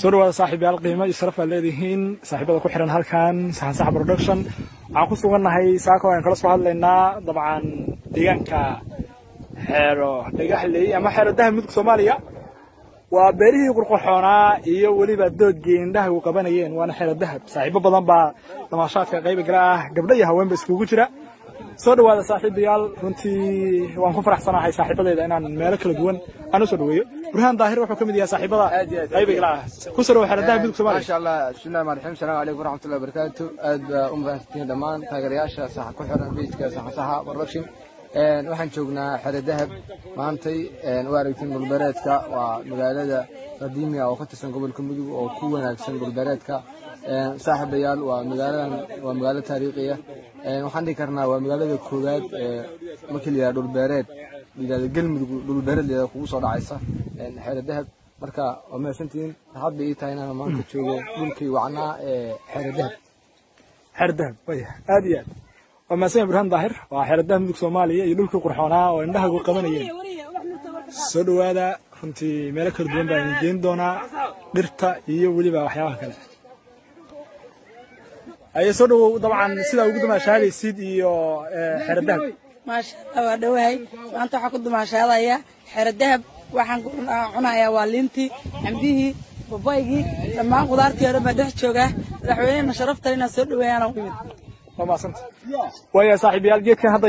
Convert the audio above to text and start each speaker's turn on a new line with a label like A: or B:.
A: soo dhawaada saaxiibayaal qiimo iyo sharaf baad leedihiin. Saaxiibada ku xiran halkan saxan sax production. Waxaan ku sugannahay saako aan kala soo hadlaynaa dabcan deegaanka xeero dhagaxley ama xeero dahab mudug soomaaliya. Waa beerihii qurqurxoonaa iyo weliba doodgii indhaha u qabanayeen waana xeero dahab saaxiibo badan baa damaashaadka qayba gala ah gabdho iyo haweenba iskugu jira soo dhawaada saaxiibayaal. Runtii waan ku faraxsanahay saaxiibadeyda inaan meelo kala duwan aan u soo dhaweeyo. Burhaan daahir wuxuu ka mid yahay saaxiibada qayba gala ah ku soo dhawo xeero dahab mudug soomaaliya
B: maasha allah bismillahi rahmaan rahiim. Salaamu calaykum waraxmatullahi wabarakaatu aad baa u mahadsantihiin dhammaan taageerayaasha saxa ku xiran bejka saxa saxa production waxaan joognaa xere dahab. Maantay u aragtiin dhulbeereedka waa magaalada qadiimiga oo ka tirsan gobolka mudug oo ku wanaagsan dhulbeereedka saaxiibayaal waa magaaladan waa magaalo taariikhiya waxaan dhihi karnaa waa magaalada koowaad markii la yidhahdo dhulbeereed layidhahdo galmudug dhulbeereed layidhahdo kugu soo dhacaysa. Xere dahab. Marka waa mahadsantihiin waxaad bay ii tahay inaan maanta joogo dhulkii wacnaa ee xere dahab.
A: Xeero dahab waya aad iyo aad. Waa mahadsan burhaan daahir. Waa xeero dahab mudug soomaaliya iyo dhulkii qurxoonaa oo indhahagu qabanayeen. Soo dhawaada runtii meelo kala duwan baan idin geyn doonaa. Dhirta iyo weliba waxyaabaha kale aye soo dhawow dabcan sidaa ugu damaashaadaysid iyo xeero dahab.
C: maasha allah waa dhowahay maanta waxaan ku dumaashaadaya xero dahab. Waxaan cunayaa waa liintii cambihii babaygii dhammaan qudaartii hore baa dhex joogaa. Madaxweynehena sharaftan inaan soo dhaweeyaan u imid.
A: Waa mahadsanta waaya saaxiibayaal geedkan hadda